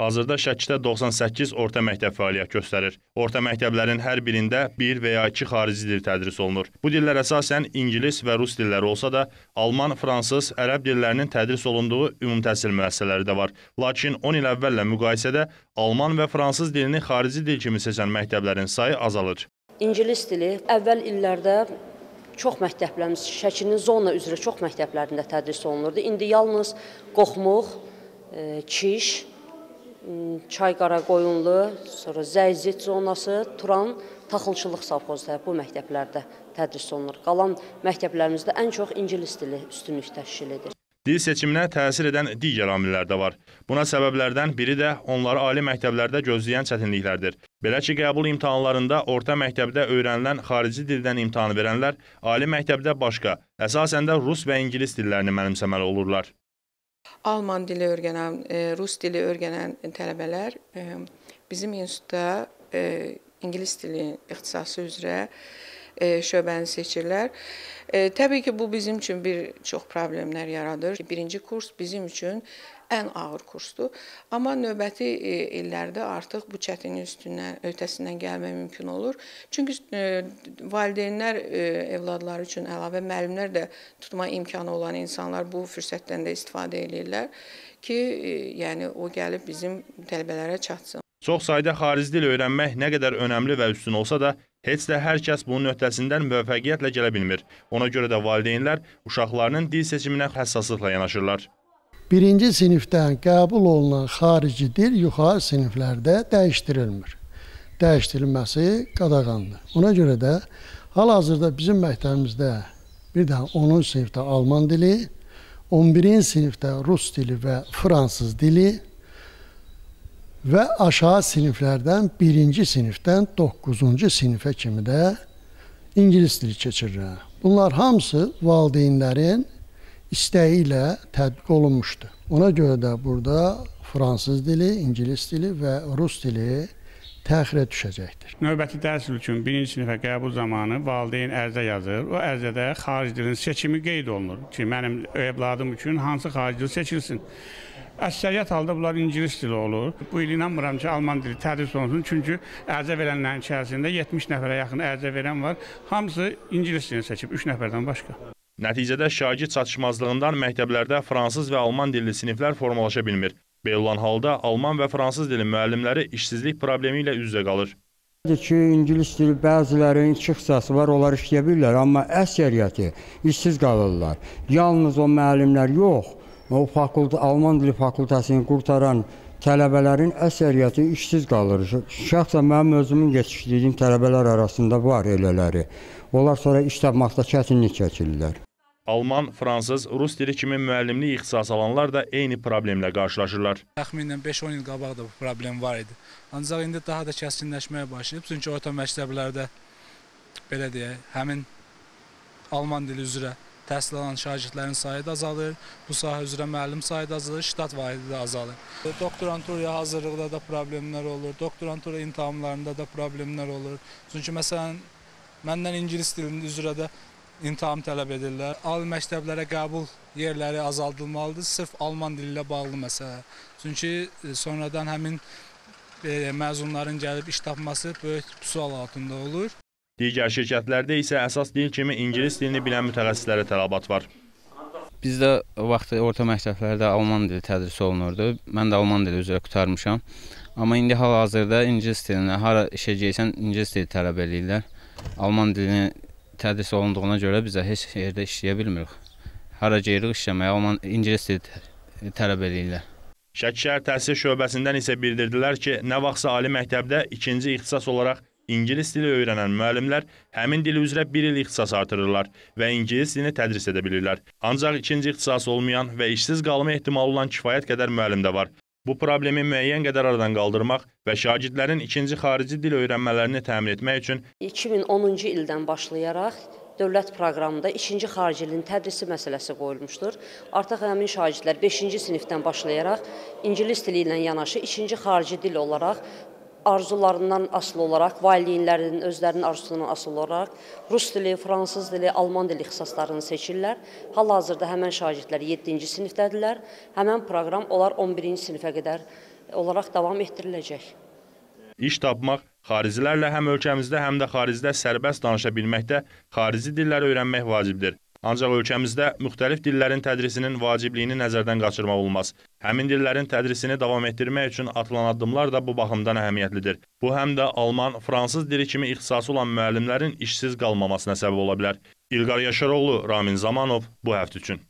Hazırda Şəkidə 98 orta məktəb fəaliyyət göstərir. Orta məktəblərin hər birində bir və ya iki xarici dil tədris olunur. Bu dillər əsasən ingilis və rus dilləri olsa da, alman, fransız, ərəb dillərinin tədris olunduğu ümumi təhsil müəssisələri də var. Lakin 10 il əvvəllə müqayisədə alman və fransız dilini xarici dil kimi seçən məktəblərin sayı azalır. İngilis dili əvvəl illərdə çox məktəblərimiz Şəkinin zona üzrə çox məktəblərində tədris olunurdu. İndi yalnız Qoxmuq, e, Kiş, Çay-Qara Qoyunlu, sonra Zəyzit zonası, Turan taxılçılıq savxozları bu məktəblərdə tədris olunur. Qalan məktəblərimizdə ən çox ingilis dili üstünlük təşkil edir. Dil seçiminə təsir edən digər amillər də var. Buna səbəblərdən biri də onları ali məktəblərdə gözləyən çətinliklərdir. Belə ki, qəbul imtahanlarında orta məktəbdə öyrənilən xarici dildən imtahan verənlər ali məktəbdə başqa, əsasən də rus və ingilis dillərini mənimsəməli olurlar. Alman dili öyrənən, e, rus dili öyrənən tələbələr e, bizim institutda e, ingilis dili ixtisası üzrə şöbəni seçirlər. Təbii ki, bu bizim üçün bir çox problemlər yaradır. Birinci kurs bizim üçün ən ağır kursdur. Amma növbəti e, illərdə artıq bu çətinlik üstündən, öhdəsindən gəlmək mümkün olur. Çünki e, valideynlər e, evladları üçün əlavə müəllimlər də tutma imkanı olan insanlar bu fürsətdən də istifadə edirlər ki, yəni o gəlib bizim tələbələrə çatsın. Çox sayda xarici dil öyrənmək nə qədər önəmli və üstün olsa da, heç də hər kəs bunun öhdəsindən müvəffəqiyyətlə gələ bilmir. Ona görə də valideynlər uşaqlarının dil seçiminə həssaslıqla yanaşırlar birinci sinifdən qəbul olunan xarici dil yuxarı siniflərdə dəyişdirilmir. Dəyişdirilməsi qadağandır. Ona görə də hal-hazırda bizim məktəbimizdə bir də 10-cu sinifdə alman dili, 11-ci sinifdə rus dili və fransız dili və aşağı siniflərdən 1-ci sinifdən 9-cu sinifə kimi də ingilis dili keçirirlər. Bunlar hamısı valideynlərin istəyi ilə tətbiq olunmuşdur. Ona görə də burada fransız dili, ingilis dili və rus dili təxirə düşəcəkdir. Növbəti dərs üçün birinci sinifə qəbul zamanı valideyn ərizə yazır. O ərizədə xarici dilin seçimi qeyd olunur ki, mənim övladım üçün hansı xarici dil seçilsin. Əksəriyyət halda bunlar ingilis dili olur. Bu il inanmıram ki, alman dili tədris olunsun. Çünki ərizə verənlərin içərisində 70 nəfərə yaxın ərizə verən var. Hamısı ingilis dilini seçib, 3 nəfərdən başqa. Nəticədə şagird çatışmazlığından məktəblərdə fransız və alman dilli siniflər formalaşa bilmir. Belə olan halda alman və fransız dili müəllimləri işsizlik problemi ilə üz-üzə qalır. ki, ingilis dili bəzilərinin iki ixtisası var, onlar işləyə bilirlər, amma əksəriyyəti işsiz qalırlar. Yalnız o müəllimlər yox, o fakultə, Alman dili fakültəsini qurtaran tələbələrin əksəriyyəti işsiz qalır. Şəxsən mənim özümün yetişdiyim tələbələr arasında var elələri. Onlar sonra iş tapmaqda çətinlik çəkirlər. Alman, fransız, rus dili kimi müəllimlik ixtisas alanlar da eyni problemlə qarşılaşırlar. Təxminən 5-10 il qabaq da bu problem var idi. Ancaq indi daha da kəskinləşməyə başlayıb. Çünki orta məktəblərdə belə deyək, həmin alman dili üzrə təhsil alan şagirdlərin sayı da azalır. Bu sahə üzrə müəllim sayı da azalır, ştat vahidi də azalır. Doktoranturaya hazırlıqda da problemlər olur, doktorantura imtahanlarında da problemlər olur. Çünki məsələn, məndən ingilis dilinin üzrə də imtahan tələb edirlər. Ali məktəblərə qəbul yerləri azaldılmalıdır, sırf alman dili ilə bağlı məsələ. Çünki e, sonradan həmin e, məzunların gəlib iş tapması böyük sual altında olur. Digər şirkətlərdə isə əsas dil kimi ingilis dilini bilən mütəxəssislərə tələbat var. Bizdə vaxt orta məktəblərdə alman dili tədris olunurdu. Mən də alman dili üzrə qutarmışam. Amma indi hal-hazırda ingilis dilinə hara işə gəlsən ingilis dili tələb eləyirlər. Alman dilini tədris olunduğuna görə bizə heç yerdə işləyə bilmirik. Hara gedirik işləməyə, amma ingilis dili tələb eləyirlər. Şəki şəhər təhsil şöbəsindən isə bildirdilər ki, nə vaxtsa ali məktəbdə ikinci ixtisas olaraq ingilis dili öyrənən müəllimlər həmin dili üzrə bir il ixtisas artırırlar və ingilis dilini tədris edə bilirlər. Ancaq ikinci ixtisas olmayan və işsiz qalma ehtimalı olan kifayət qədər müəllim də var. Bu problemi müəyyən qədər aradan qaldırmaq və şagirdlərin ikinci xarici dil öyrənmələrini təmin etmək üçün 2010-cu ildən başlayaraq dövlət proqramında ikinci xarici dilin tədrisi məsələsi qoyulmuşdur. Artıq həmin şagirdlər 5-ci sinifdən başlayaraq ingilis dili ilə yanaşı ikinci xarici dil olaraq arzularından asılı olaraq, valideynlərinin özlərinin arzusundan asılı olaraq rus dili, fransız dili, alman dili ixtisaslarını seçirlər. Hal-hazırda həmən şagirdlər 7-ci sinifdədirlər. Həmən proqram onlar 11-ci sinifə qədər olaraq davam etdiriləcək. İş tapmaq, xaricilərlə həm ölkəmizdə, həm də xaricdə sərbəst danışa bilməkdə xarici dilləri öyrənmək vacibdir. Ancaq ölkəmizdə müxtəlif dillərin tədrisinin vacibliyini nəzərdən qaçırmaq olmaz. Həmin dillərin tədrisini davam etdirmək üçün atılan addımlar da bu baxımdan əhəmiyyətlidir. Bu həm də alman, fransız dili kimi ixtisası olan müəllimlərin işsiz qalmamasına səbəb ola bilər. İlqar Yaşaroğlu, Ramin Zamanov bu həftə üçün.